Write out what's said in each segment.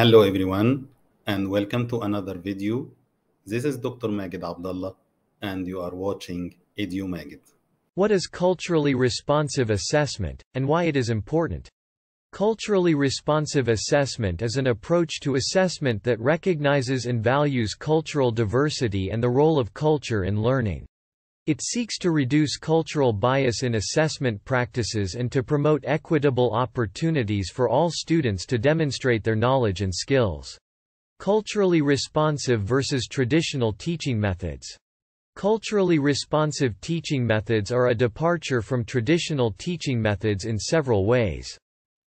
Hello everyone and welcome to another video. This is Dr. Maged Abdullah and you are watching Edu Maged. What is culturally responsive assessment, and why it is important? Culturally responsive assessment is an approach to assessment that recognizes and values cultural diversity and the role of culture in learning. It seeks to reduce cultural bias in assessment practices and to promote equitable opportunities for all students to demonstrate their knowledge and skills. Culturally responsive versus traditional teaching methods. Culturally responsive teaching methods are a departure from traditional teaching methods in several ways.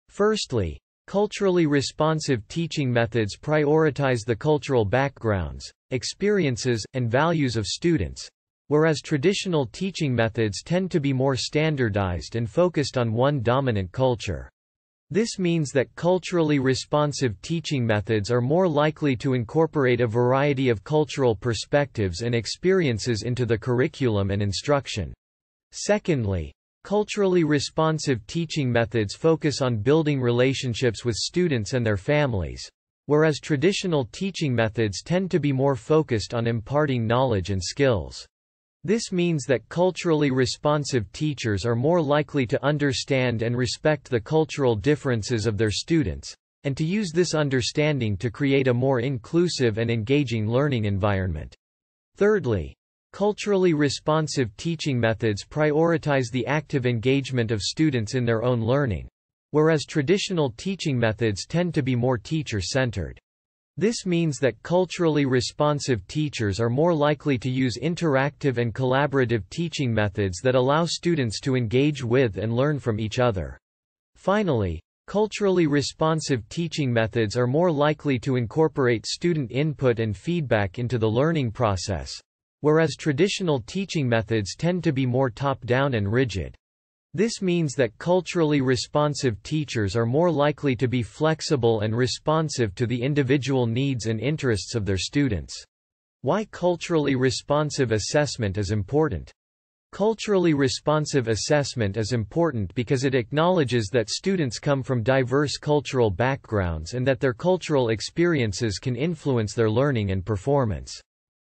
Firstly, culturally responsive teaching methods prioritize the cultural backgrounds, experiences, and values of students, whereas traditional teaching methods tend to be more standardized and focused on one dominant culture. This means that culturally responsive teaching methods are more likely to incorporate a variety of cultural perspectives and experiences into the curriculum and instruction. Secondly, culturally responsive teaching methods focus on building relationships with students and their families, whereas traditional teaching methods tend to be more focused on imparting knowledge and skills. This means that culturally responsive teachers are more likely to understand and respect the cultural differences of their students, and to use this understanding to create a more inclusive and engaging learning environment. Thirdly, culturally responsive teaching methods prioritize the active engagement of students in their own learning, whereas traditional teaching methods tend to be more teacher-centered. This means that culturally responsive teachers are more likely to use interactive and collaborative teaching methods that allow students to engage with and learn from each other. Finally, culturally responsive teaching methods are more likely to incorporate student input and feedback into the learning process, whereas traditional teaching methods tend to be more top-down and rigid. This means that culturally responsive teachers are more likely to be flexible and responsive to the individual needs and interests of their students. Why culturally responsive assessment is important. Culturally responsive assessment is important because it acknowledges that students come from diverse cultural backgrounds and that their cultural experiences can influence their learning and performance.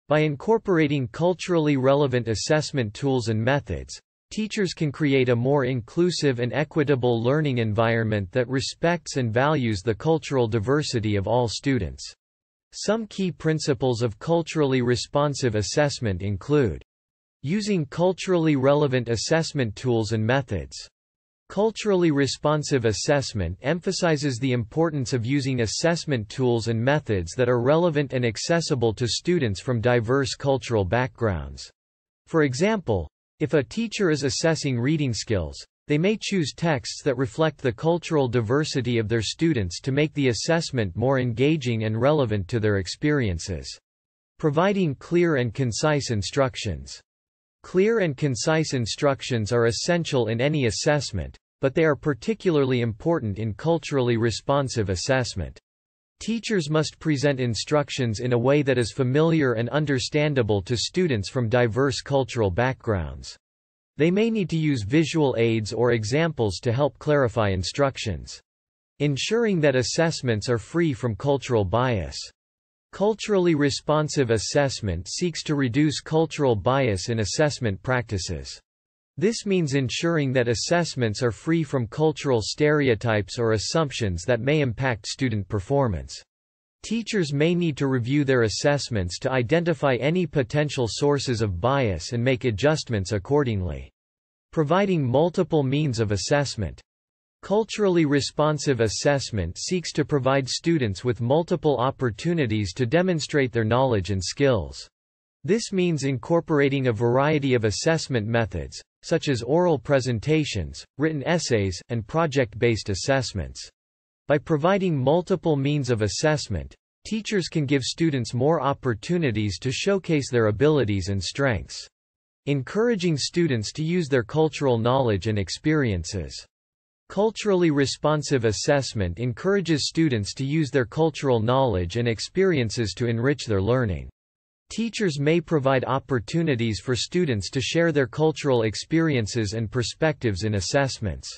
By incorporating culturally relevant assessment tools and methods, Teachers can create a more inclusive and equitable learning environment that respects and values the cultural diversity of all students. Some key principles of culturally responsive assessment include using culturally relevant assessment tools and methods. Culturally responsive assessment emphasizes the importance of using assessment tools and methods that are relevant and accessible to students from diverse cultural backgrounds. For example, if a teacher is assessing reading skills, they may choose texts that reflect the cultural diversity of their students to make the assessment more engaging and relevant to their experiences. Providing clear and concise instructions. Clear and concise instructions are essential in any assessment, but they are particularly important in culturally responsive assessment. Teachers must present instructions in a way that is familiar and understandable to students from diverse cultural backgrounds. They may need to use visual aids or examples to help clarify instructions. Ensuring that assessments are free from cultural bias. Culturally responsive assessment seeks to reduce cultural bias in assessment practices. This means ensuring that assessments are free from cultural stereotypes or assumptions that may impact student performance. Teachers may need to review their assessments to identify any potential sources of bias and make adjustments accordingly. Providing multiple means of assessment. Culturally responsive assessment seeks to provide students with multiple opportunities to demonstrate their knowledge and skills. This means incorporating a variety of assessment methods, such as oral presentations, written essays, and project-based assessments. By providing multiple means of assessment, teachers can give students more opportunities to showcase their abilities and strengths. Encouraging students to use their cultural knowledge and experiences. Culturally responsive assessment encourages students to use their cultural knowledge and experiences to enrich their learning. Teachers may provide opportunities for students to share their cultural experiences and perspectives in assessments.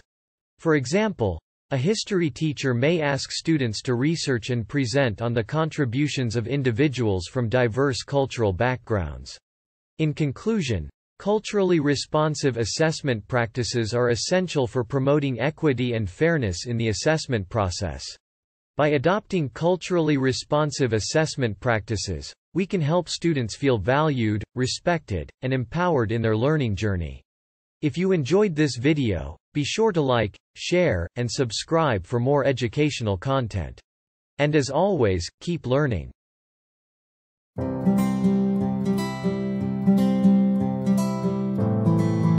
For example, A history teacher may ask students to research and present on the contributions of individuals from diverse cultural backgrounds. In conclusion, culturally responsive assessment practices are essential for promoting equity and fairness in the assessment process. By adopting culturally responsive assessment practices, we can help students feel valued, respected, and empowered in their learning journey. If you enjoyed this video, be sure to like, share, and subscribe for more educational content. And as always, keep learning.